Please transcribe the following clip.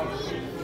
Thank you.